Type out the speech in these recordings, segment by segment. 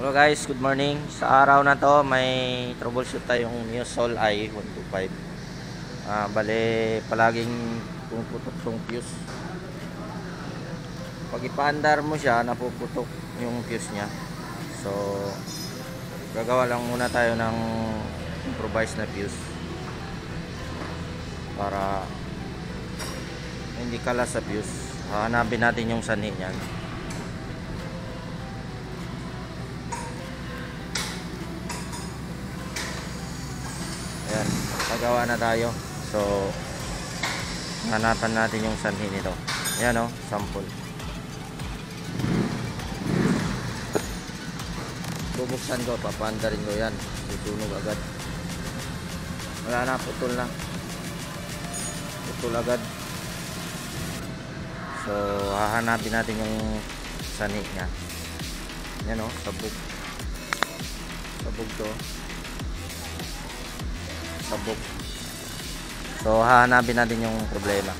Hello guys, good morning. Sa araw na to, may troubleshoot tayong Neosol i125. Ah, bale, palaging pumuputok yung fuse. Pag ipaandar mo siya, napuputok yung fuse niya. So, gagawa lang muna tayo ng improvised na fuse. Para hindi kalas sa fuse. Hanapin natin yung sanhi niyan. Ayan, pagawa na tayo. So, hanapan natin yung sanhi nito. Ayan o, sample. Bubuksan ko, papandarin ko yan. Susunog agad. Wala na, putol na. Putol agad. So, hahanapin natin yung sanhi niya. Yan o, sabog. Sabog to sabog so hahanapin natin yung problema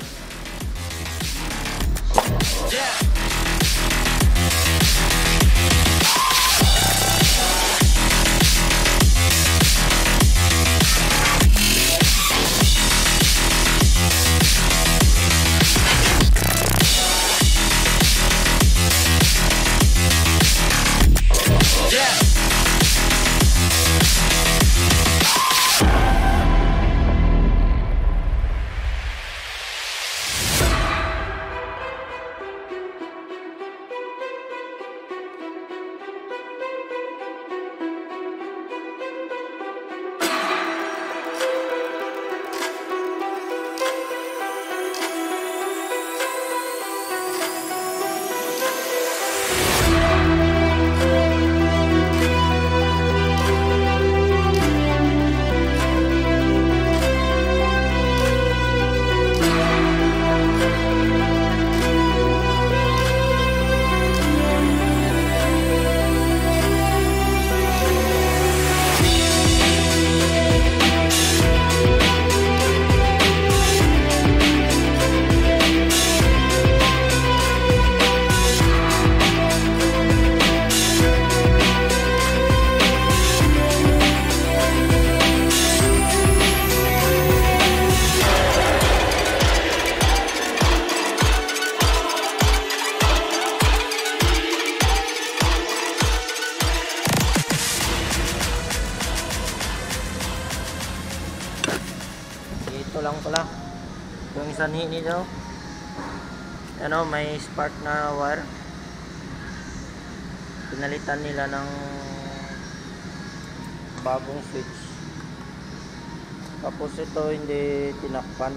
lang pala. Yung sanhi nito ano may spark na wire. Pinalitan nila ng bagong switch. Tapos ito hindi tinakpan.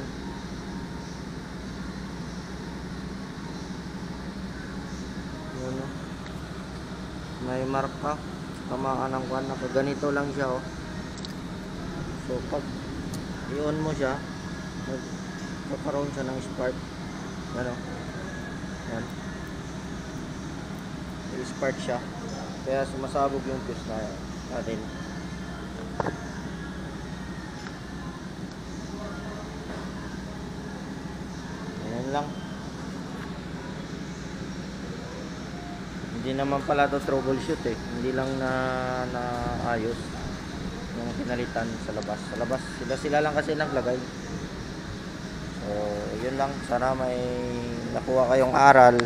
Yun o may marka tamaan ng kwan. Ganito lang siya oh. So pag i-on mo siya magkakaroon siya ng spark. Ano? Yan. I-spark siya. Kaya sumasabog yung fuse na natin. Yan lang. Hindi naman pala to troubleshoot eh. Hindi lang na naayos yung pinalitan sa labas. Sa labas sila sila lang kasi naglagay so yun lang. Sana may nakuha kayong aral